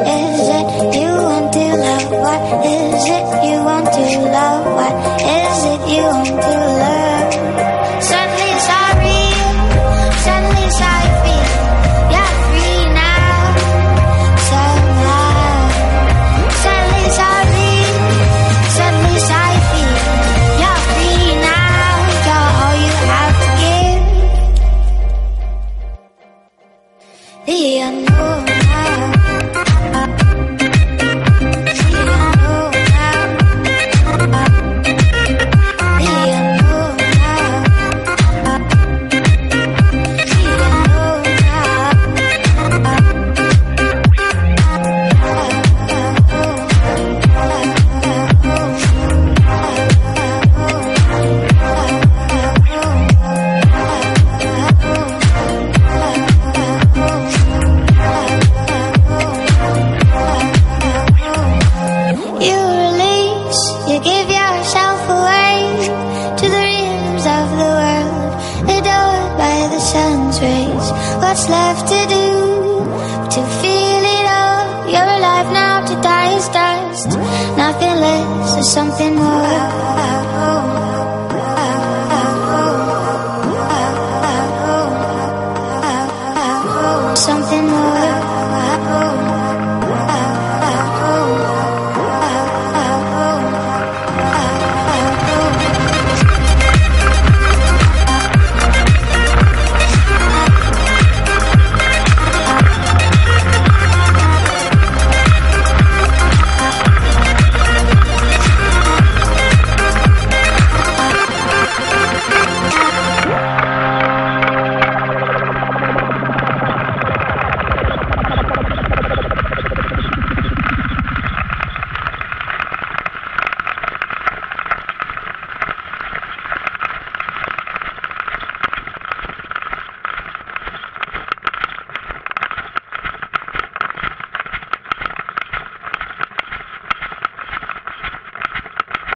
es much left to do To feel it all. You're alive now to die is dust. Nothing less or something more.